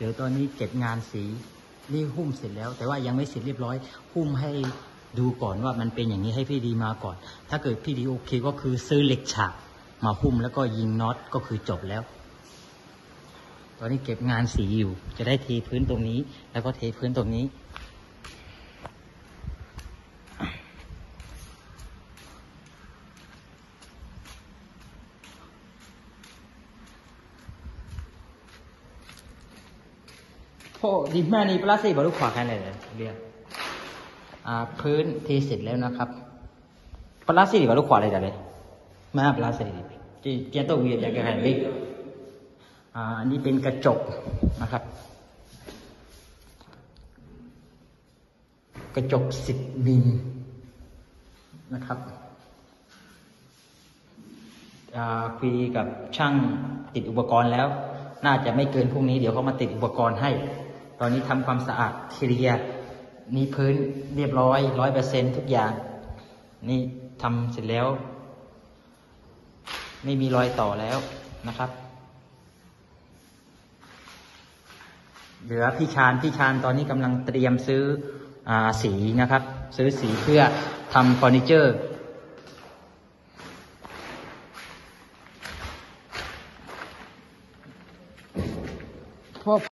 เดี๋ยวตอนนี้เก็บงานสีนี่หุ้มเสร็จแล้ว แต่ว่ายังไม่เสร็จเรียบร้อย หุ้มให้ดูก่อนว่ามันเป็นอย่างนี้ให้พี่ดีมาก่อน ถ้าเกิดพี่ดีโอเคก็คือซื้อเหล็กฉากมาหุ้มแล้วก็ยิงน็อตก็คือจบแล้ว ตอนนี้เก็บงานสีอยู่ จะได้เทพื้นตรงนี้ แล้วก็เทพื้นตรงนี้ โอ้ di mana ni plastik baru keluarkan dah dia. Ah พื้นเทเสร็จแล้วนะครับปลาสี baru keluar dah dah. Mana plastik ni? จีเจียตัวเวียนอย่างกันบิ๊กอ่าอันนี้เป็นกระจกนะครับ กระจกสิบมิลนะครับอ่าคุยกับช่างติดอุปกรณ์แล้ว น่าจะไม่เกินพรุ่งนี้เดี๋ยวเขามาติดอุปกรณ์ให้ ตอนนี้ทำความสะอาดเคลียร์นี่พื้นเรียบร้อยร้อยเปอร์เซ็นทุกอย่าง นี่ทำเสร็จแล้ว ไม่มีรอยต่อแล้วนะครับ เหลือพี่ชานพี่ชานตอนนี้กำลังเตรียมซื้ออสีนะครับ ซื้อสีเพื่อทำเฟอร์นิเจอร์